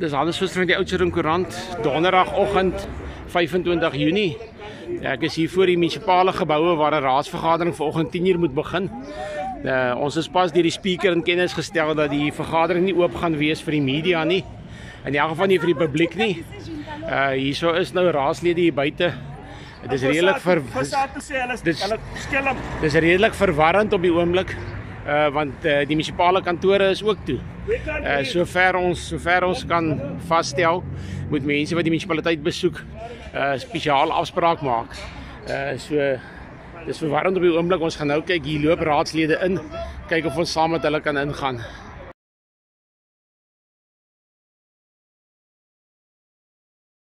dis Hannes Visser van die Oudtshoorn Koerant, donderdagoggend 25 Junie. Ja, ek is hier voor die munisipale geboue waar 'n raadsvergadering vanoggend 10uur moet begin. Uh, ons is pas deur die speaker in kennis gestel dat die vergadering nie oop gaan wees vir die media nie. In elk geval nie vir die publiek nie. Uh hierso is nou raadslede hier buite. Dit is redelik hulle skelm. Dis redelik verwarrend op die oomblik. Uh want uh, die munisipale kantore is ook toe. Uh sover ons sover ons kan vasstel, moet mense wat die munisipaliteit besoek, uh spesiaal afspraak maak. Uh so dis verwarrend op die oomblik. Ons gaan nou kyk hier loop raadslede in, kyk of ons saam met hulle kan ingaan.